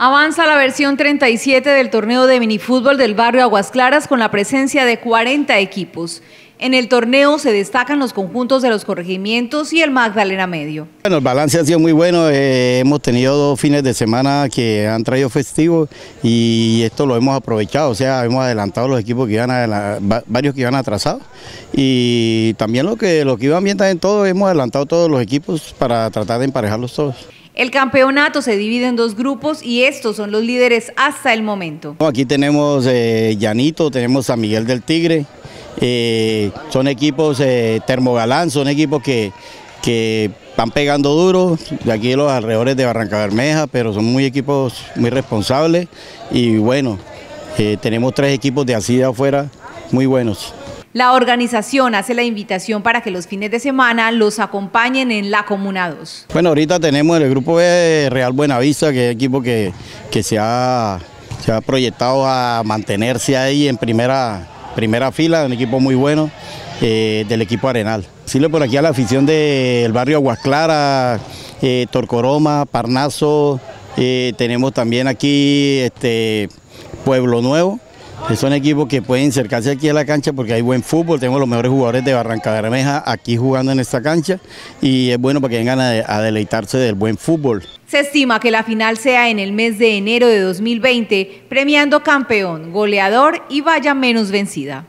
Avanza la versión 37 del torneo de minifútbol del barrio Aguas Claras con la presencia de 40 equipos. En el torneo se destacan los conjuntos de los corregimientos y el Magdalena Medio. Bueno, el balance ha sido muy bueno, eh, hemos tenido dos fines de semana que han traído festivos y esto lo hemos aprovechado, o sea, hemos adelantado los equipos que iban a, varios que iban atrasados y también lo que, lo que iban bien también todos, hemos adelantado todos los equipos para tratar de emparejarlos todos. El campeonato se divide en dos grupos y estos son los líderes hasta el momento. Aquí tenemos eh, Llanito, tenemos San Miguel del Tigre, eh, son equipos eh, Termogalán, son equipos que, que van pegando duro, de aquí los alrededores de Barranca Bermeja, pero son muy equipos muy responsables y bueno, tenemos tres equipos de así de afuera muy buenos. La organización hace la invitación para que los fines de semana los acompañen en la Comuna 2. Bueno, ahorita tenemos el grupo Real Buenavista, que es el equipo que, que se, ha, se ha proyectado a mantenerse ahí en primera, primera fila, un equipo muy bueno eh, del equipo Arenal. Decirle por aquí a la afición del barrio Aguasclara, eh, Torcoroma, Parnaso, eh, tenemos también aquí este, Pueblo Nuevo, son equipos que pueden acercarse aquí a la cancha porque hay buen fútbol, tenemos los mejores jugadores de Barranca Bermeja aquí jugando en esta cancha y es bueno para que vengan a, deleitarse del buen fútbol. Se estima que la final sea en el mes de enero de 2020, premiando campeón, goleador y vaya menos vencida.